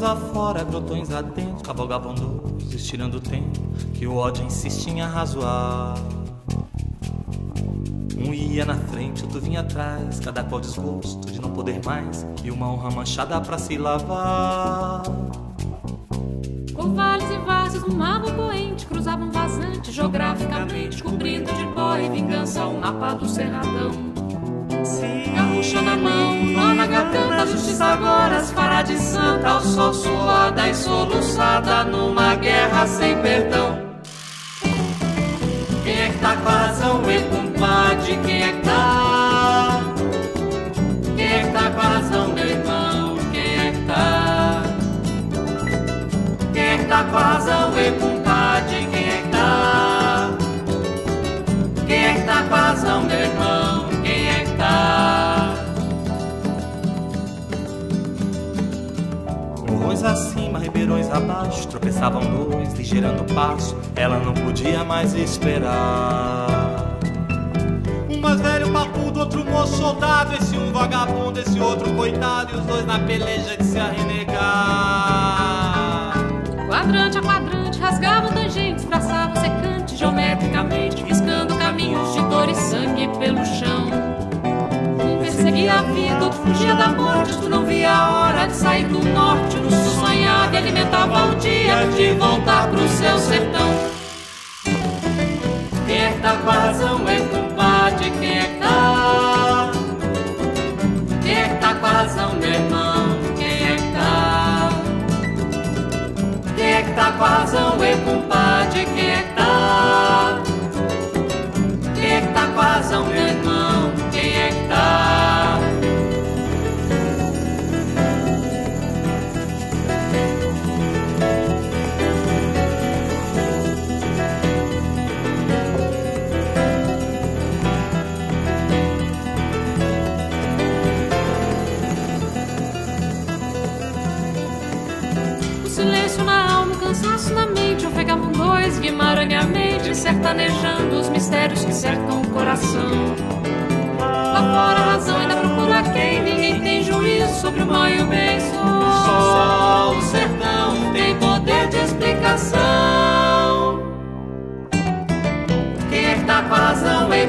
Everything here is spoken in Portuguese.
Grotões afora, grotões adentro, cavalgavam dois, estirando o tempo que o ódio insistia em arrazoar. Um ia na frente, outro vinha atrás, cada qual desgosto de não poder mais, e uma honra manchada pra se lavar. Por vales e várzeas rumavam poente, cruzavam vazante, geograficamente, cobrindo de pó e vingança o mapa do Cerradão. Garrucha na mão, nó na garganta, justiça agora se fará de santa, ao sol suada e soluçada, numa guerra sem perdão. Quem é que tá com a razão, e compadre? Quem é que tá? Quem é que tá com a razão, meu irmão? Quem é que tá? Quem é que tá com a razão, e compadre? Quem é que tá? Quem é que tá com a razão, meu irmão? Abaixo, tropeçavam dois, ligeirando o passo, ela não podia mais esperar. Um mais velho papudo, outro moço soldado, esse um vagabundo, esse outro coitado, e os dois na peleja de se arrenegar. Quadrante a quadrante, rasgavam tangentes, traçavam secante, geometricamente, riscando caminhos de dor e sangue pelo chão. Um perseguia a vida, outro fugia da morte, tu não via a hora de sair do norte, no sul sonhava e alimentava o dia de voltar pro seu sertão. Quem é razão, é compadre? É que tá? Quem é que tá a razão, meu irmão? Quem é que tá? Quem é que cansaço na mente, ofegavam dois, guimaranhamente, sertanejando os mistérios que cercam o coração. Lá fora a razão ainda procura quem, ninguém tem juízo sobre o mal e o bem, só, o sertão tem poder de explicação. Quem é que tá com a razão, ei